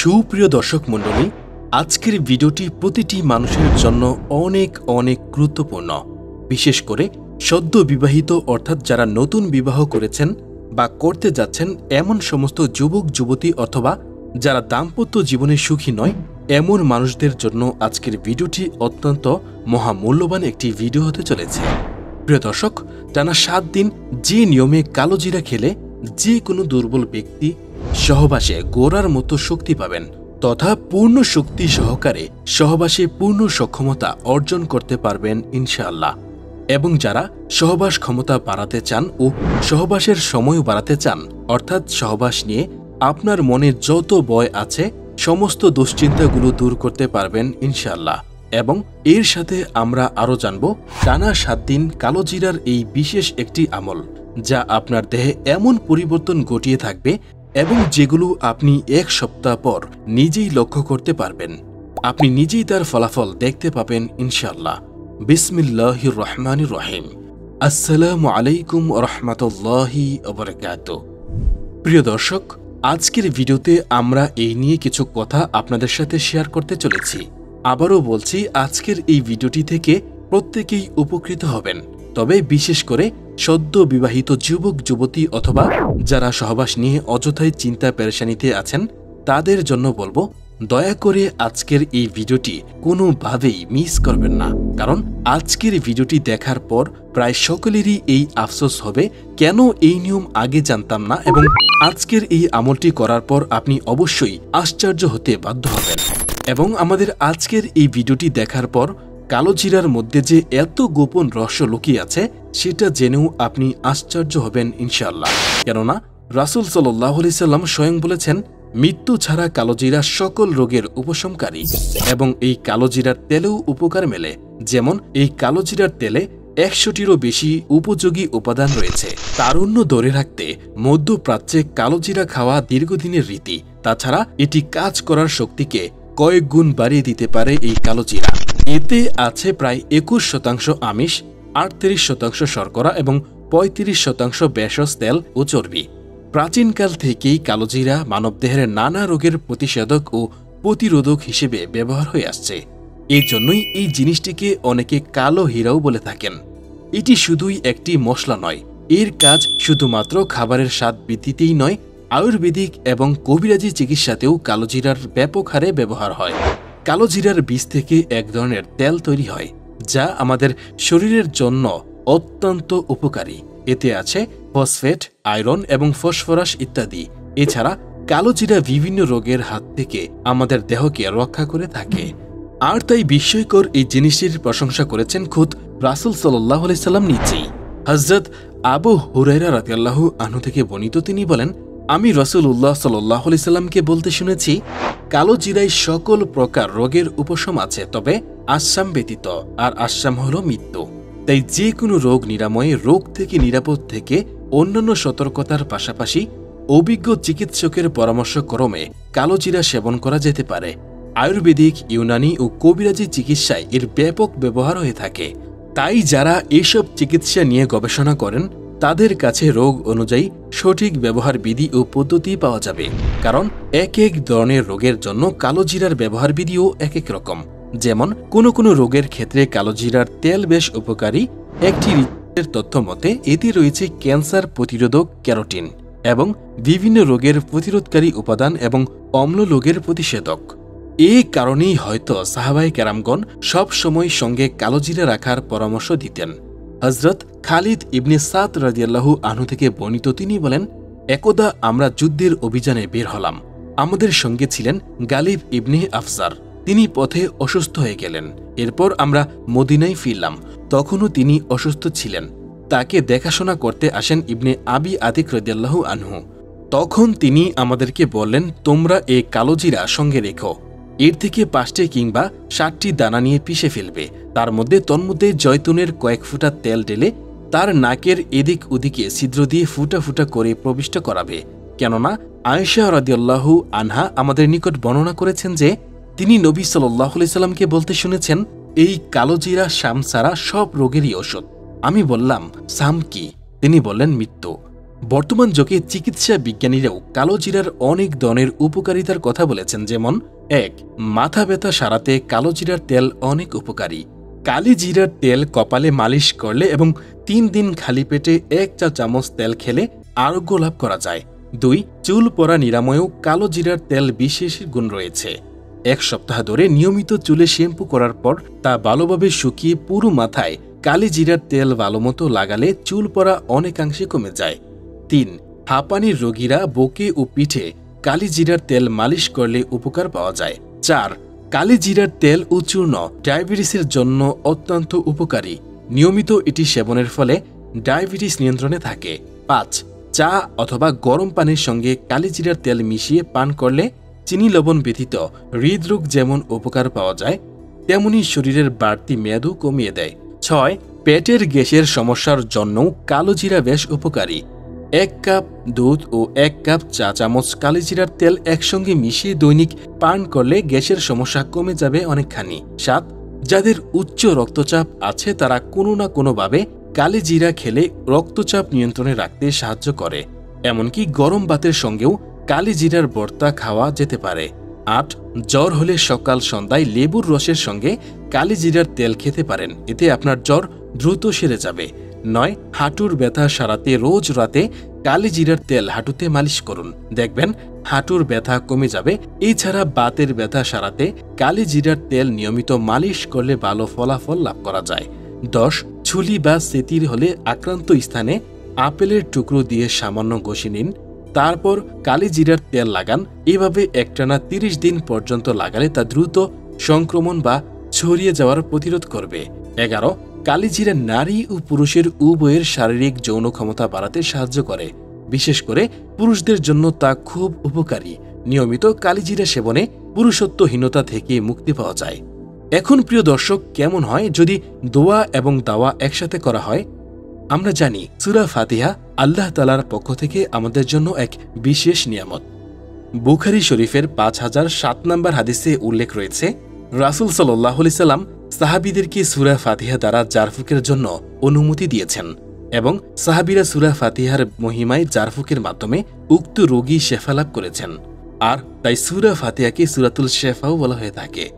সুপ্রিয় দর্শক মণ্ডলী, আজকের ভিডিওটি প্রতিটি মানুষের জন্য অনেক অনেক গুরুত্বপূর্ণ। বিশেষ করে সদ্য বিবাহিত অর্থাৎ যারা নতুন বিবাহ করেছেন বা করতে যাচ্ছেন এমন সমস্ত যুবক, যুবতী অথবা যারা দাম্পত্য জীবনে সুখী নয়, এমন মানুষদের জন্য আজকের ভিডিওটি অত্যন্ত মহামূল্যবান একটি ভিডিও হতে চলেছে। প্রিয় দর্শক, টানা সাত দিন যে নিয়মে কালোজিরা খেলে যে কোনো দুর্বল ব্যক্তি সহবাসে গোড়ার মতো শক্তি পাবেন, তথা পূর্ণ শক্তি সহকারে সহবাসে পূর্ণ সক্ষমতা অর্জন করতে পারবেন ইনশাআল্লাহ। এবং যারা সহবাস ক্ষমতা বাড়াতে চান ও সহবাসের সময় বাড়াতে চান, অর্থাৎ সহবাস নিয়ে আপনার মনে যত বয় আছে, সমস্ত দুশ্চিন্তাগুলো দূর করতে পারবেন ইনশাআল্লাহ। এবং এর সাথে আমরা আরও জানব, টানা সাত দিন কালোজিরার এই বিশেষ একটি আমল, যা আপনার দেহে এমন পরিবর্তন ঘটিয়ে থাকবে এবং যেগুলো আপনি এক সপ্তাহ পর নিজেই লক্ষ্য করতে পারবেন। আপনি নিজেই তার ফলাফল দেখতে পাবেন ইনশাল্লাহ বিসমিল্লাহ রহমান রহিম। আসসালামু আলাইকুম রহমতুল্লাহি অবরকাত প্রিয় দর্শক, আজকের ভিডিওতে আমরা এই নিয়ে কিছু কথা আপনাদের সাথে শেয়ার করতে চলেছি। আবারও বলছি, আজকের এই ভিডিওটি থেকে প্রত্যেকেই উপকৃত হবেন। তবে বিশেষ করে সদ্য বিবাহিত যুবক, যুবতী অথবা যারা সহবাস নিয়ে অযথায় চিন্তা পেরেশানিতে আছেন, তাদের জন্য বলব, দয়া করে আজকের এই ভিডিওটি কোনোভাবেই মিস করবেন না। কারণ আজকের ভিডিওটি দেখার পর প্রায় সকলেরই এই আফসোস হবে, কেন এই নিয়ম আগে জানতাম না এবং আজকের এই আমলটি করার পর আপনি অবশ্যই আশ্চর্য হতে বাধ্য হবেন। এবং আমাদের আজকের এই ভিডিওটি দেখার পর কালো জিরার মধ্যে যে এত গোপন রহস্য লুকিয়ে আছে, সেটা জেনেও আপনি আশ্চর্য হবেন ইনশাল্লাহ কেননা, রাসুল সাল্লাহ সাল্লাম স্বয়ং বলেছেন, মৃত্যু ছাড়া কালোজিরা সকল রোগের উপশমকারী এবং এই কালোজিরার তেলেও উপকার মেলে। যেমন, এই কালোজিরার তেলে একশোটিরও বেশি উপযোগী উপাদান রয়েছে। তারুণ্য ধরে রাখতে মধ্যপ্রাচ্যে কালোজিরা খাওয়া দীর্ঘদিনের রীতি। তাছাড়া, এটি কাজ করার শক্তিকে কয়েক গুণ বাড়িয়ে দিতে পারে এই কালোজিরা এতে আছে প্রায় একুশ শতাংশ আমিষ, আটত্রিশ শতাংশ শর্করা এবং পঁয়ত্রিশ শতাংশ বেসস তেল ও চর্বি। প্রাচীনকাল থেকেই কালোজিরা মানবদেহের নানা রোগের প্রতিষেধক ও প্রতিরোধক হিসেবে ব্যবহার হয়ে আসছে। এই জন্যই এই জিনিসটিকে অনেকে কালো হীরাও বলে থাকেন। এটি শুধুই একটি মশলা নয়, এর কাজ শুধুমাত্র খাবারের স্বাদ বৃদ্ধিতেই নয়, আয়ুর্বেদিক এবং কবিরাজি চিকিৎসাতেও কালোজিরার ব্যাপক হারে ব্যবহার হয়। কালোজিরার বীজ থেকে এক ধরনের তেল তৈরি হয়, যা আমাদের শরীরের জন্য অত্যন্ত উপকারী। এতে আছে ফসফেট, আয়রন এবং ফসফরাস ইত্যাদি। এছাড়া কালোজিরা বিভিন্ন রোগের হাত থেকে আমাদের দেহকে রক্ষা করে থাকে। আর তাই বিস্ময়কর এই জিনিসটির প্রশংসা করেছেন খুদ রাসুল সাল্লাহ সাল্লাম নিজেই। হজরত আবু হুরাইরা রাতিয়াল্লাহু আনু থেকে বর্ণিত তিনি বলেন আমি রসুল উল্লাহ সাল্লাহ সাল্লামকে বলতে শুনেছি, কালো জিরায় সকল প্রকার রোগের উপশম আছে, তবে আসাম ব্যতীত, আর আসাম হল মৃত্যু। তাই যে কোনো রোগ নিরাময়ে, রোগ থেকে নিরাপদ থেকে অন্যান্য সতর্কতার পাশাপাশি অভিজ্ঞ চিকিৎসকের পরামর্শ ক্রমে কালোজিরা সেবন করা যেতে পারে। আয়ুর্বেদিক, ইউনানি ও কবিরাজি চিকিৎসায় এর ব্যাপক ব্যবহার হয়ে থাকে। তাই যারা এসব চিকিৎসা নিয়ে গবেষণা করেন তাদের কাছে রোগ অনুযায়ী সঠিক ব্যবহার বিধি ও পদ্ধতি পাওয়া যাবে। কারণ এক এক ধরনের রোগের জন্য কালোজিরার ব্যবহার বিধিও এক এক রকম। যেমন, কোনো কোনো রোগের ক্ষেত্রে কালোজিরার তেল বেশ উপকারী। একটি রিপোর্টের তথ্য মতে, এতে রয়েছে ক্যান্সার প্রতিরোধক ক্যারোটিন এবং বিভিন্ন রোগের প্রতিরোধকারী উপাদান এবং অম্ল রোগের প্রতিষেধক। এই কারণেই হয়তো সাহাবাই ক্যারামগণ সব সময় সঙ্গে কালোজিরা রাখার পরামর্শ দিতেন। হজরত খালিদ ইবনে সাদ রাজিয়াল্লাহু আনু থেকে বর্ণিত তিনি বলেন, একদা আমরা যুদ্ধের অভিযানে বের হলাম। আমাদের সঙ্গে ছিলেন গালিব ইবনে আফসার তিনি পথে অসুস্থ হয়ে গেলেন। এরপর আমরা মদিনায় ফিরলাম। তখনও তিনি অসুস্থ ছিলেন। তাকে দেখাশোনা করতে আসেন ইবনে আবি আতিক রদিয়াল্লাহু আনহু। তখন তিনি আমাদেরকে বললেন, তোমরা এ কালোজিরা সঙ্গে রেখো। এর থেকে পাঁচটি কিংবা ষাটটি দানা নিয়ে পিষে ফেলবে। তার মধ্যে তন্মধ্যে জয়তুনের কয়েক ফুটা তেল ঢেলে তার নাকের এদিক ওদিকে ছিদ্র দিয়ে ফুটা ফুটা করে প্রবিষ্ট করাবে। কেননা আয়েশা রাদিয়াল্লাহু আনহা আমাদের নিকট বর্ণনা করেছেন যে, তিনি নবী সাল্লাহ বলতে শুনেছেন, এই কালোজিরা শাম সারা সব রোগেরই ওষুধ আমি বললাম সাম কি? তিনি বললেন, মৃত্যু। বর্তমান যুগে চিকিৎসা বিজ্ঞানীরাও কালো জিরার অনেক ধরনের উপকারিতার কথা বলেছেন, যেমন এক, মাথা ব্যথা সারাতে কালো জিরার তেল অনেক উপকারী। কালি জিরার তেল কপালে মালিশ করলে এবং তিন দিন খালি পেটে এক চা চামচ তেল খেলে আরোগ্য লাভ করা যায়। দুই, চুল পরা নিরাময়েও কালো জিরার তেল বিশেষ গুণ রয়েছে। এক সপ্তাহ ধরে নিয়মিত চুলে শ্যাম্পু করার পর তা ভালোভাবে শুকিয়ে পুরো মাথায় কালি জিরার তেল ভালোমতো লাগালে চুল পরা অনেকাংশে কমে যায়। তিন, হাঁপানির রোগীরা বুকে ও পিঠে কালি জিরার তেল মালিশ করলে উপকার পাওয়া যায়। চার, কালিজিরার তেল ও চূর্ণ ডায়াবেটিসের জন্য অত্যন্ত উপকারী। নিয়মিত এটি সেবনের ফলে ডায়াবেটিস নিয়ন্ত্রণে থাকে। পাঁচ, চা অথবা গরম পানির সঙ্গে কালিজিরার তেল মিশিয়ে পান করলে চিনি লবণ ব্যতীত হৃদরোগ যেমন উপকার পাওয়া যায়, তেমনি শরীরের বাড়তি মেয়াদও কমিয়ে দেয়। ছয়, পেটের গ্যাসের সমস্যার জন্যও কালো জিরা বেশ উপকারী। এক কাপ দুধ ও এক কাপ চা চামচ কালিজিরার তেল একসঙ্গে মিশিয়ে দৈনিক পান করলে গ্যাসের সমস্যা কমে যাবে অনেকখানি। সাত, যাদের উচ্চ রক্তচাপ আছে তারা কোনো না কোনোভাবে কালি জিরা খেলে রক্তচাপ নিয়ন্ত্রণে রাখতে সাহায্য করে। এমনকি গরম ভাতের সঙ্গেও কালি জিরার বর্তা খাওয়া যেতে পারে। আট, জ্বর হলে সকাল সন্ধ্যায় লেবুর রসের সঙ্গে কালি জিরার তেল খেতে পারেন। এতে আপনার জ্বর দ্রুত সেরে যাবে। নয়, হাঁটুর ব্যথা সারাতে রোজ রাতে কালি জিরার তেল হাঁটুতে মালিশ করুন। দেখবেন, হাঁটুর ব্যথা কমে যাবে। এছাড়া বাতের ব্যথা সারাতে কালি জিরার তেল নিয়মিত মালিশ করলে ভালো ফলাফল লাভ করা যায়। দশ, ছুলি বা সেতির হলে আক্রান্ত স্থানে আপেলের টুকরো দিয়ে সামান্য ঘষে নিন। তারপর কালি জিরার তেল লাগান। এভাবে একটানা তিরিশ দিন পর্যন্ত লাগালে তা দ্রুত সংক্রমণ বা ছড়িয়ে যাওয়ার প্রতিরোধ করবে। এগারো কালিজিরা নারী ও পুরুষের উভয়ের শারীরিক যৌন ক্ষমতা বাড়াতে সাহায্য করে। বিশেষ করে পুরুষদের জন্য তা খুব উপকারী। নিয়মিত কালিজিরা সেবনে পুরুষত্বহীনতা থেকে মুক্তি পাওয়া যায়। এখন প্রিয় দর্শক, কেমন হয় যদি দোয়া এবং দাওয়া একসাথে করা হয়? আমরা জানি, সুরা ফাতিহা আল্লাহ তালার পক্ষ থেকে আমাদের জন্য এক বিশেষ নিয়ামত। বুখারি শরীফের পাঁচ হাজার সাত নম্বর হাদিসে উল্লেখ রয়েছে, রাসুল সাল্লাহ সাল্লাম সাহাবিদেরকে সুরা ফাতিহা দ্বারা জারফুকের জন্য অনুমতি দিয়েছেন এবং সাহাবিরা সুরা ফাতিহার মহিমায় জারফুকের মাধ্যমে উক্ত রোগী শেফা লাভ করেছেন। আর তাই সুরা ফাতিহাকে সুরাতুল শেফাও বলা হয়ে থাকে।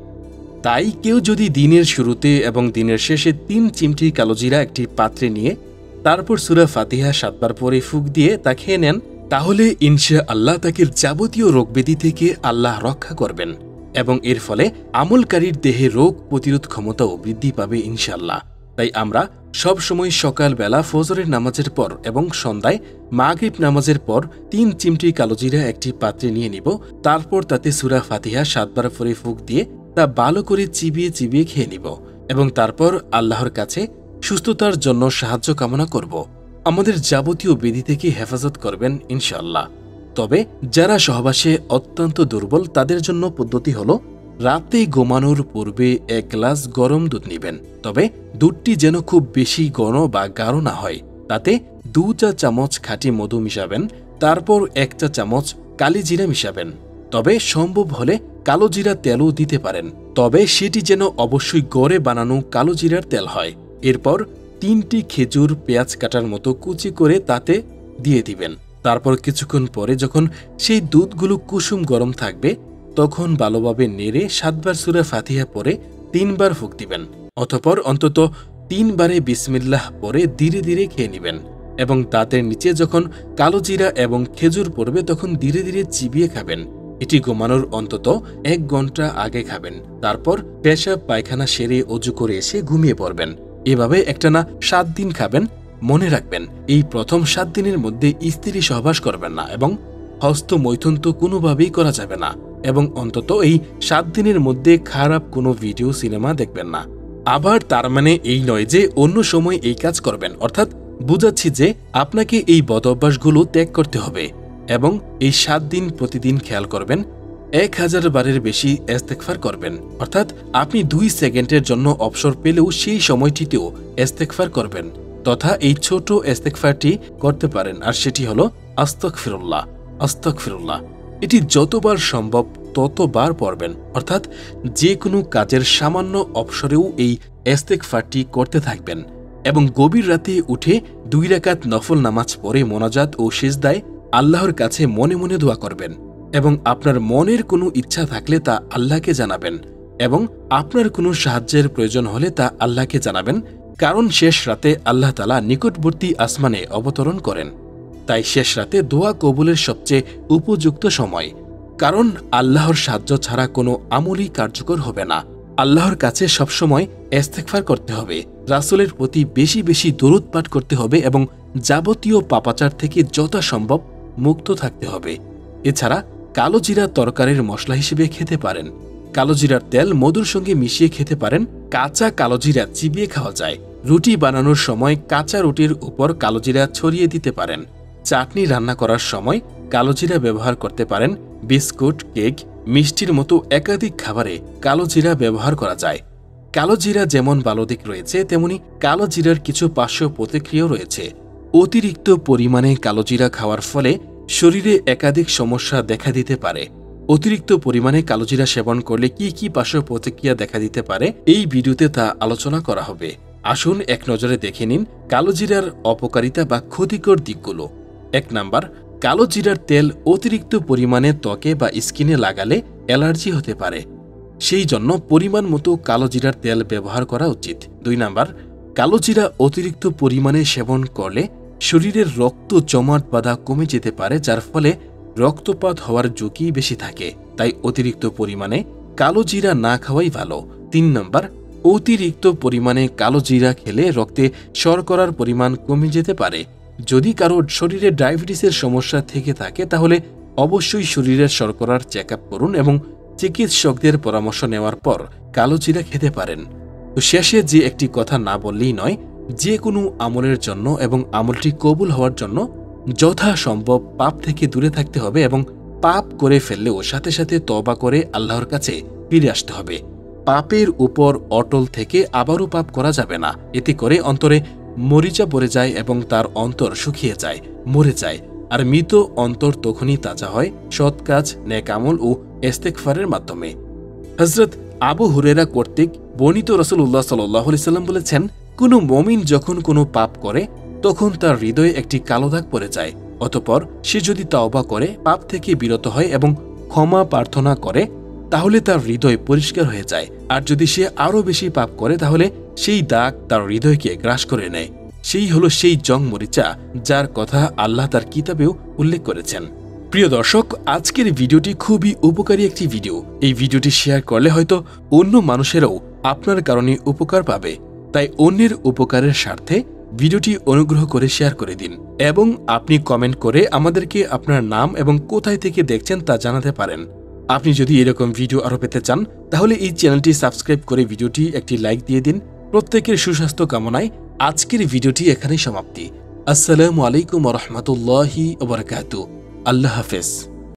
তাই কেউ যদি দিনের শুরুতে এবং দিনের শেষে তিন চিমটি কালোজিরা একটি পাত্রে নিয়ে তারপর সুরা ফাতিহা সাতবার পরে ফুক দিয়ে তা খেয়ে নেন, তাহলে ইনশা আল্লাহ তাকে যাবতীয় রোগবেদি থেকে আল্লাহ রক্ষা করবেন। এবং এর ফলে আমলকারীর দেহে রোগ প্রতিরোধ ক্ষমতাও বৃদ্ধি পাবে ইনশাল্লাহ তাই আমরা সব সময় সকালবেলা ফজরের নামাজের পর এবং সন্ধ্যায় মাগরিব নামাজের পর তিন চিমটি কালোজিরা একটি পাত্রে নিয়ে নিব, তারপর তাতে সুরা ফাতিহা সাতবার ফরে ফুক দিয়ে তা ভালো করে চিবিয়ে চিবিয়ে খেয়ে নিব এবং তারপর আল্লাহর কাছে সুস্থতার জন্য সাহায্য কামনা করব। আমাদের যাবতীয় বিধি থেকে হেফাজত করবেন ইনশাল্লাহ তবে যারা সহবাসে অত্যন্ত দুর্বল, তাদের জন্য পদ্ধতি হল রাতে ঘুমানোর পূর্বে এক গ্লাস গরম দুধ নিবেন। তবে দুধটি যেন খুব বেশি গণ বা গাঢ় না হয়, তাতে দু চা চামচ খাঁটি মধু মিশাবেন, তারপর এক চা চামচ কালি জিরা মিশাবেন। তবে সম্ভব হলে কালো জিরা তেলও দিতে পারেন। তবে সেটি যেন অবশ্যই গড়ে বানানো কালো জিরার তেল হয়। এরপর তিনটি খেজুর পেঁয়াজ কাটার মতো কুচি করে তাতে দিয়ে দিবেন। তারপর কিছুক্ষণ পরে যখন সেই দুধগুলো কুসুম গরম থাকবে, তখন ভালোভাবে নেড়ে সাতবার সুরা ফাতিহা পরে তিনবার ফুক দিবেন, অতপর অন্তত তিনবারে বিসমিল্লাহ পরে ধীরে ধীরে খেয়ে নেবেন এবং দাঁতের নিচে যখন কালো জিরা এবং খেজুর পড়বে তখন ধীরে ধীরে চিবিয়ে খাবেন। এটি ঘুমানোর অন্তত এক ঘণ্টা আগে খাবেন, তারপর পেশাব, পায়খানা সেরে অজু করে এসে ঘুমিয়ে পড়বেন। এভাবে একটানা সাত দিন খাবেন মনে রাখবেন, এই প্রথম সাত দিনের মধ্যে স্ত্রী সহবাস করবেন না এবং হস্ত মৈথুন তো কোনোভাবেই করা যাবে না এবং অন্তত এই সাত দিনের মধ্যে খারাপ কোনো ভিডিও সিনেমা দেখবেন না। আবার তার মানে এই নয় যে অন্য সময় এই কাজ করবেন, অর্থাৎ বুঝাচ্ছি যে আপনাকে এই বদ অভ্যাসগুলো ত্যাগ করতে হবে এবং এই সাত দিন প্রতিদিন খেয়াল করবেন, এক হাজার বারের বেশি এস্তেকফার করবেন, অর্থাৎ আপনি দুই সেকেন্ডের জন্য অবসর পেলেও সেই সময়টিতেও এস্তেকফার করবেন। তথা এই ছোট এস্তেকফারটি করতে পারেন। আর সেটি হল আস্তক ফিরুল্লাহ আস্তক ফিরুল্লাহ এটি যতবার সম্ভব ততবার পড়বেন। অর্থাৎ যে কোনো কাজের সামান্য অবসরেও এই এস্তেকফারটি করতে থাকবেন। এবং গভীর রাতে উঠে দুই রাকাত নফল নামাজ পড়ে মোনাজাত ও সেজদায় আল্লাহর কাছে মনে মনে দোয়া করবেন। এবং আপনার মনের কোনো ইচ্ছা থাকলে তা আল্লাহকে জানাবেন। এবং আপনার কোনো সাহায্যের প্রয়োজন হলে তা আল্লাহকে জানাবেন। কারণ শেষ রাতে আল্লাহ তালা নিকটবর্তী আসমানে অবতরণ করেন। তাই শেষ রাতে দোয়া কবুলের সবচেয়ে উপযুক্ত সময়। কারণ আল্লাহর সাহায্য ছাড়া কোনো আমলই কার্যকর হবে না। আল্লাহর কাছে সবসময় এস্তেকফার করতে হবে। রাসুলের প্রতি বেশি বেশি দরুদ পাঠ করতে হবে এবং যাবতীয় পাপাচার থেকে যথাসম্ভব মুক্ত থাকতে হবে। এছাড়া কালো জিরা তরকারির মশলা হিসেবে খেতে পারেন। কালো জিরার তেল মধুর সঙ্গে মিশিয়ে খেতে পারেন। কাঁচা কালো জিরা চিবিয়ে খাওয়া যায়। রুটি বানানোর সময় কাঁচা রুটির উপর কালোজিরা ছড়িয়ে দিতে পারেন। চাটনি রান্না করার সময় কালোজিরা ব্যবহার করতে পারেন। বিস্কুট, কেক, মিষ্টির মতো একাধিক খাবারে কালোজিরা ব্যবহার করা যায়। কালোজিরা যেমন ভালো দিক রয়েছে, তেমনি কালোজিরার কিছু পার্শ্ব প্রতিক্রিয়াও রয়েছে। অতিরিক্ত পরিমাণে কালোজিরা খাওয়ার ফলে শরীরে একাধিক সমস্যা দেখা দিতে পারে। অতিরিক্ত পরিমাণে কালোজিরা সেবন করলে কি কি পার্শ্ব প্রতিক্রিয়া দেখা দিতে পারে, এই ভিডিওতে তা আলোচনা করা হবে। আসুন এক নজরে দেখে নিন কালোজিরার অপকারিতা বা ক্ষতিকর দিকগুলো। এক নাম্বার, কালো জিরার তেল অতিরিক্ত পরিমাণে ত্বকে বা স্কিনে লাগালে অ্যালার্জি হতে পারে। সেই জন্য পরিমাণ মতো কালো জিরার তেল ব্যবহার করা উচিত। দুই নাম্বার, কালো জিরা অতিরিক্ত পরিমাণে সেবন করলে শরীরের রক্ত জমাট বাঁধা কমে যেতে পারে, যার ফলে রক্তপাত হওয়ার ঝুঁকি বেশি থাকে। তাই অতিরিক্ত পরিমাণে কালো জিরা না খাওয়াই ভালো। তিন নম্বর অতিরিক্ত পরিমাণে কালো জিরা খেলে রক্তে শর্করার পরিমাণ কমে যেতে পারে। যদি কারও শরীরে ডায়াবেটিসের সমস্যা থেকে থাকে, তাহলে অবশ্যই শরীরের শর্করার চেক করুন এবং চিকিৎসকদের পরামর্শ নেওয়ার পর কালো জিরা খেতে পারেন। তো শেষে যে একটি কথা না বললেই নয়, যে কোনো আমলের জন্য এবং আমলটি কবুল হওয়ার জন্য যথাসম্ভব পাপ থেকে দূরে থাকতে হবে এবং পাপ করে ফেললেও সাথে সাথে তবা করে আল্লাহর কাছে ফিরে আসতে হবে। পাপের উপর অটল থেকে আবারও পাপ করা যাবে না। এতে করে অন্তরে মরিচা পড়ে যায় এবং তার অন্তর শুকিয়ে যায়, মরে যায়। আর মৃত অন্তর তখনই তাজা হয় সৎ কাজ নেকামল ও এস্তেকফারের মাধ্যমে। হজরত আবু হুরেরা কর্তৃক বর্ণিত রসুল্লাহ সাল্লাহ সাল্লাম বলেছেন, কোনো মমিন যখন কোনো পাপ করে, তখন তার হৃদয়ে একটি কালো দাগ পড়ে যায়। অতপর সে যদি তাওবা করে, পাপ থেকে বিরত হয় এবং ক্ষমা প্রার্থনা করে তাহলে তার হৃদয় পরিষ্কার হয়ে যায়। আর যদি সে আরও বেশি পাপ করে, তাহলে সেই দাগ তার হৃদয়কে গ্রাস করে নেয়। সেই হলো সেই জং মরিচা, যার কথা আল্লাহ তার কিতাবেও উল্লেখ করেছেন। প্রিয় দর্শক, আজকের ভিডিওটি খুবই উপকারী একটি ভিডিও। এই ভিডিওটি শেয়ার করলে হয়তো অন্য মানুষেরাও আপনার কারণে উপকার পাবে। তাই অন্যের উপকারের স্বার্থে ভিডিওটি অনুগ্রহ করে শেয়ার করে দিন। এবং আপনি কমেন্ট করে আমাদেরকে আপনার নাম এবং কোথায় থেকে দেখছেন তা জানাতে পারেন। আপনি যদি এরকম ভিডিও আরও পেতে চান, তাহলে এই চ্যানেলটি সাবস্ক্রাইব করে ভিডিওটি একটি লাইক দিয়ে দিন। প্রত্যেকের সুস্বাস্থ্য কামনায় আজকের ভিডিওটি এখানেই সমাপ্তি। আসসালামু আলাইকুম রহমতুল্লাহি আল্লাহ হাফেজ।